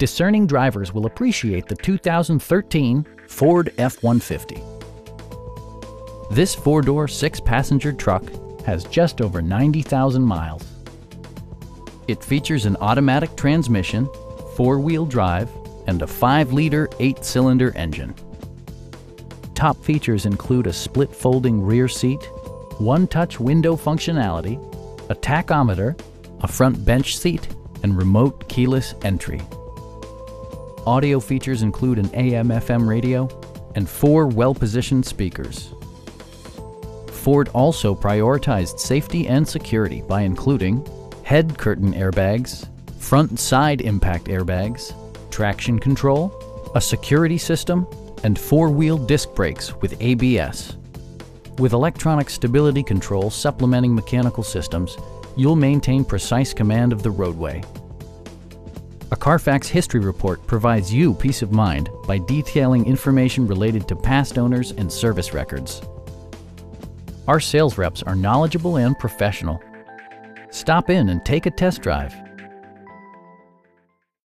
discerning drivers will appreciate the 2013 Ford F-150. This four-door, six-passenger truck has just over 90,000 miles. It features an automatic transmission, four-wheel drive, and a 5-liter, 8-cylinder engine. Top features include a split folding rear seat, one-touch window functionality, a tachometer, a front bench seat, and remote keyless entry. Audio features include an AM-FM radio and four well-positioned speakers. Ford also prioritized safety and security by including head curtain airbags, front side impact airbags, traction control, a security system, and four-wheel disc brakes with ABS. With electronic stability control supplementing mechanical systems, you'll maintain precise command of the roadway. A Carfax history report provides you peace of mind by detailing information related to past owners and service records. Our sales reps are knowledgeable and professional. Stop in and take a test drive.